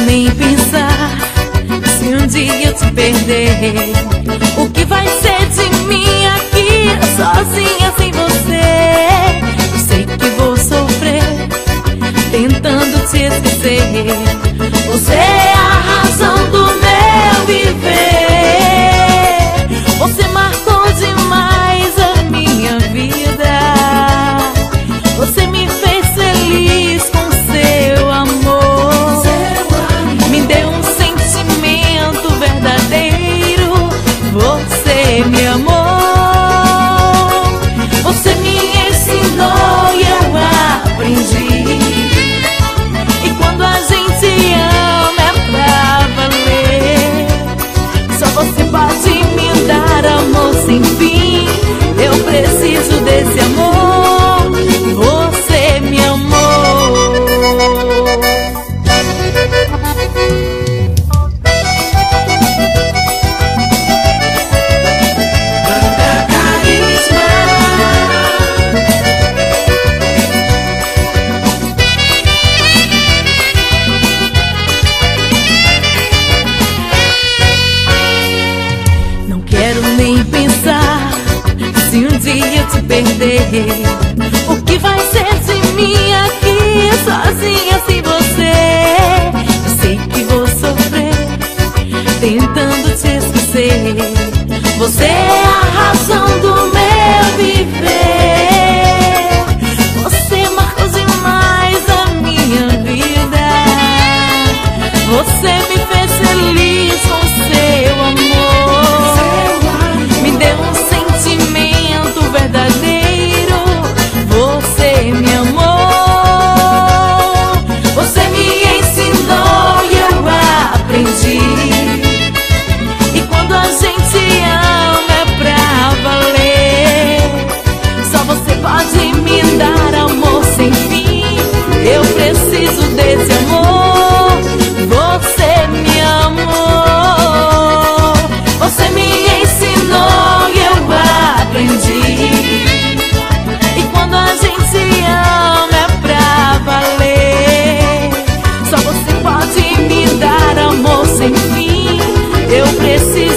nem pensar se um dia eu te perder. O que vai ser de mim aqui, sozinha sem você? Eu sei que vou sofrer, tentando te esquecer. Você me amou. Você me ensinou e eu aprendi. E quando a gente ama é pra valer. Só você pode me dar amor sem fim. Eu preciso desse amor. Perder. O que vai ser de mim aqui sozinha sem você? Eu sei que vou sofrer tentando te esquecer. Você é a razão do meu viver. Você marcou demais a minha vida. Você me fez feliz pode me dar amor sem fim. Eu preciso desse amor. Você me amou. Você me ensinou e eu aprendi. E quando a gente ama é pra valer. Só você pode me dar amor sem fim. Eu preciso